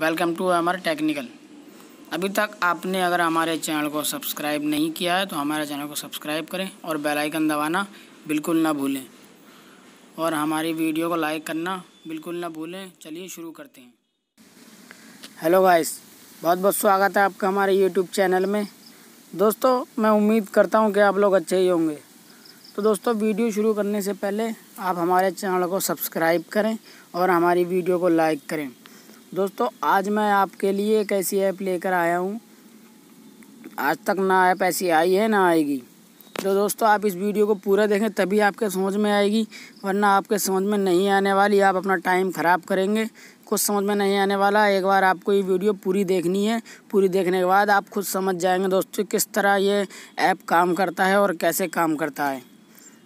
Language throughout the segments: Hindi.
Welcome to Amar technical. अभी तक आपने अगर हमारे चैनल को सब्सक्राइब नहीं किया है तो हमारे चैनल को सब्सक्राइब करें और बेल आइकन दबाना बिल्कुल ना भूलें। और हमारी वीडियो को लाइक करना बिल्कुल ना भूलें। चलिए शुरू करते हैं। हेलो गाइस बहुत बहुत स्वागत है आपका हमारे यूट्यूब चैनल में। दोस्तों, मैं उम्मीद करता हूँ कि आप लोग अच्छे ही होंगे। तो दोस्तों, वीडियो शुरू करने से पहले आप हमारे चैनल को सब्सक्राइब करें और हमारी वीडियो को लाइक करें। दोस्तों, आज मैं आपके लिए एक ऐसी ऐप लेकर आया हूँ। आज तक ना ऐप ऐसी आई है, ना आएगी। तो दोस्तों, आप इस वीडियो को पूरा देखें, तभी आपके समझ में आएगी, वरना आपके समझ में नहीं आने वाली, आप अपना टाइम ख़राब करेंगे। कुछ समझ में नहीं आने वाला, एक बार आपको ये वीडियो पूरी देखनी है। पूरी देखने के बाद आप खुद समझ जाएँगे, दोस्तों किस तरह ये ऐप काम करता है और कैसे काम करता है।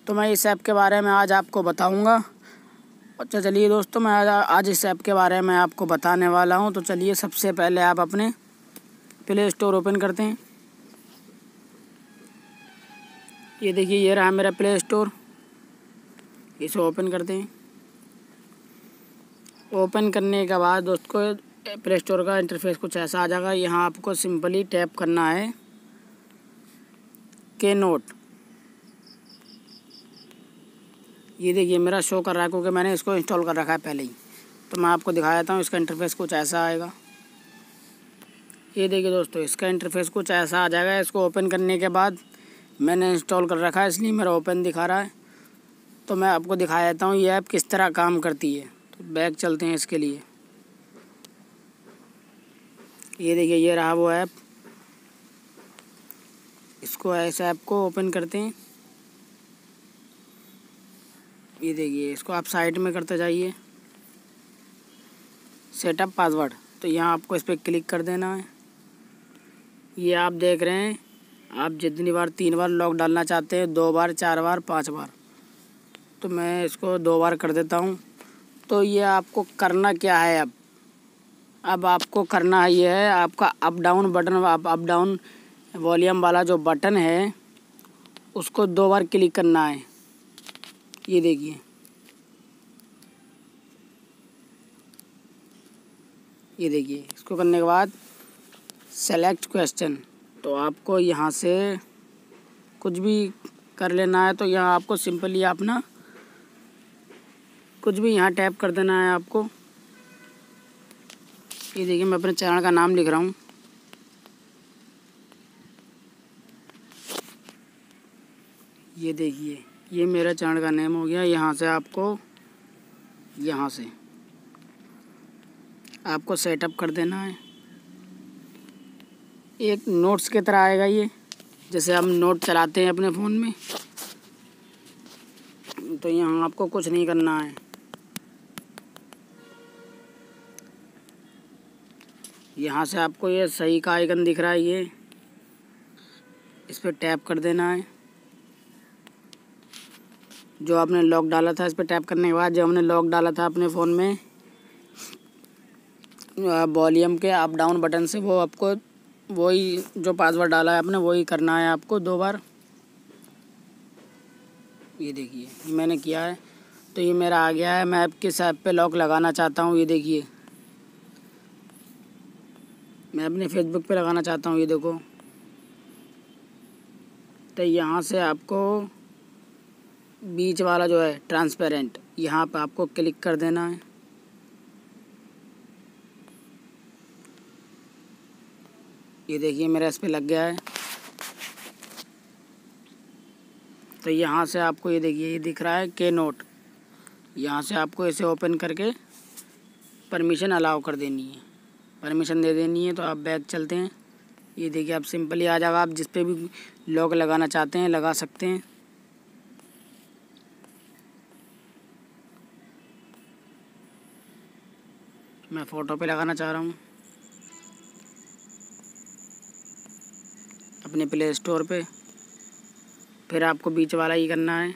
तो मैं इस ऐप के बारे में आज आपको बताऊँगा। अच्छा चलिए दोस्तों, मैं आज इस ऐप के बारे में आपको बताने वाला हूँ। तो चलिए, सबसे पहले आप अपने प्ले स्टोर ओपन करते हैं। ये देखिए, ये रहा मेरा प्ले स्टोर इसे ओपन करते हैं। ओपन करने के बाद दोस्तों प्ले स्टोर का इंटरफेस कुछ ऐसा आ जाएगा। यहाँ आपको सिंपली टैप करना है। के नोट ये देखिए, मेरा शो कर रहा है क्योंकि मैंने इसको इंस्टॉल कर रखा है पहले ही। तो मैं आपको दिखा देता हूँ, इसका इंटरफेस कुछ ऐसा आएगा। ये देखिए दोस्तों, इसका इंटरफेस कुछ ऐसा आ जाएगा। इसको ओपन करने के बाद मैंने इंस्टॉल कर रखा है, इसलिए मेरा ओपन दिखा रहा है। तो मैं आपको दिखा देता हूँ, ये ऐप किस तरह काम करती है। तो बैग चलते हैं इसके लिए। ये देखिए, ये रहा वो ऐप इसको ऐसे ऐप को ओपन करते हैं। ये देखिए, इसको आप साइड में करते जाइए। सेटअप पासवर्ड तो यहाँ आपको इस पर क्लिक कर देना है। ये आप देख रहे हैं, आप जितनी बार तीन बार लॉक डालना चाहते हैं, दो बार, चार बार, पाँच बार। तो मैं इसको दो बार कर देता हूँ। तो ये आपको करना क्या है अब? अब आपको करना है ये है, आपका अप डाउन बटन आप अप डाउन वॉल्यूम वाला जो बटन है, उसको दो बार क्लिक करना है। ये देखिए। ये देखिए, इसको करने के बाद सेलेक्ट क्वेश्चन तो आपको यहाँ से कुछ भी कर लेना है तो यहाँ आपको सिंपली अपना कुछ भी यहाँ टैप कर देना है आपको। ये देखिए, मैं अपने चैनल का नाम लिख रहा हूँ। ये देखिए। ये मेरा चैनल का नेम हो गया, यहाँ से आपको, यहाँ से। आपको सेटअप कर देना है। एक नोट्स की तरह आएगा ये, जैसे हम नोट चलाते हैं अपने फ़ोन में। तो यहाँ आपको कुछ नहीं करना है। यहाँ से आपको ये सही का आइकन दिख रहा है ये। इस पर टैप कर देना है। जो आपने लॉक डाला था, इस पर टैप करने के बाद जो हमने लॉक डाला था अपने फ़ोन में वॉलीम के अप डाउन बटन से वो आपको वही जो पासवर्ड डाला है आपने, वही करना है आपको दो बार। ये देखिए मैंने किया है। तो ये मेरा आ गया है। मैं ऐप किस ऐप पे लॉक लगाना चाहता हूँ, ये देखिए। मैं अपने फेसबुक पे लगाना चाहता हूँ, ये देखो। तो यहाँ से आपको बीच वाला जो है ट्रांसपेरेंट यहाँ पर आपको क्लिक कर देना है। ये देखिए, मेरा इस पर लग गया है। तो यहाँ से आपको ये देखिए, ये दिख रहा है के नोट यहाँ से आपको इसे ओपन करके परमिशन अलाउ कर देनी है। परमिशन दे देनी है तो आप बैग चलते हैं। ये देखिए, आप सिंपली आ जाएगा आप जिस पे भी लॉक लगाना चाहते हैं, लगा सकते हैं। मैं फ़ोटो पे लगाना चाह रहा हूँ। अपने प्ले स्टोर पे। फिर आपको बीच वाला ही करना है। ये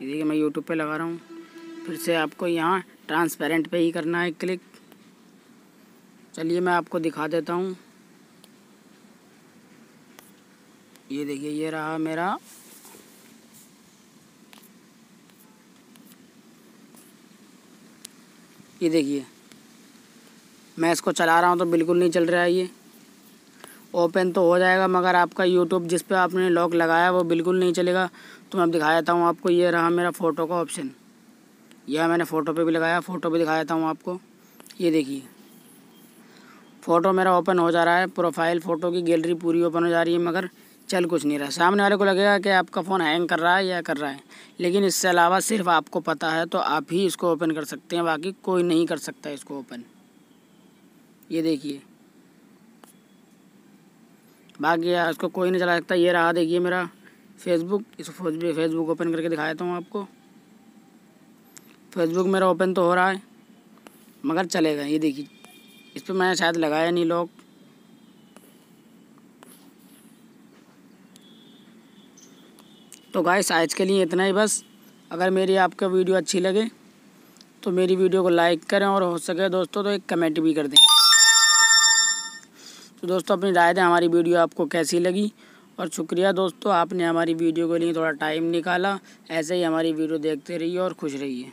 देखिए मैं यूट्यूब पे लगा रहा हूँ। फिर से आपको यहाँ ट्रांसपेरेंट पे ही करना है क्लिक चलिए मैं आपको दिखा देता हूँ। ये देखिए, ये रहा मेरा ये देखिए। मैं इसको चला रहा हूँ तो बिल्कुल नहीं चल रहा है ये। ओपन तो हो जाएगा, मगर आपका यूट्यूब जिस पे आपने लॉक लगाया वो बिल्कुल नहीं चलेगा। तो मैं अब दिखा देता हूँ आपको, ये रहा मेरा फ़ोटो का ऑप्शन यह मैंने फ़ोटो पे भी लगाया फ़ोटो भी दिखा देता हूँ आपको। ये देखिए। फ़ोटो मेरा ओपन हो जा रहा है प्रोफ़ाइल फ़ोटो की गैलरी पूरी ओपन हो जा रही है, मगर चल कुछ नहीं रहा। सामने वाले को लगेगा कि आपका फ़ोन हैंग कर रहा है या कर रहा है। लेकिन इससे अलावा सिर्फ़ आपको पता है तो आप ही इसको ओपन कर सकते हैं, बाकी कोई नहीं कर सकता इसको ओपन ये देखिए। बाकी इसको कोई नहीं चला सकता। ये रहा देखिए मेरा फेसबुक इस फेसबुक ओपन करके दिखाया था हूँ आपको। फेसबुक मेरा ओपन तो हो रहा है, मगर चलेगा। ये देखिए, इस पर मैंने शायद लगाया नहीं लॉक तो गाइस आज के लिए इतना ही बस। अगर मेरी आपको वीडियो अच्छी लगे तो मेरी वीडियो को लाइक करें और हो सके दोस्तों तो एक कमेंट भी कर दें। तो दोस्तों, अपनी राय दें, हमारी वीडियो आपको कैसी लगी? और शुक्रिया दोस्तों, आपने हमारी वीडियो के लिए थोड़ा टाइम निकाला। ऐसे ही हमारी वीडियो देखते रहिए और खुश रहिए।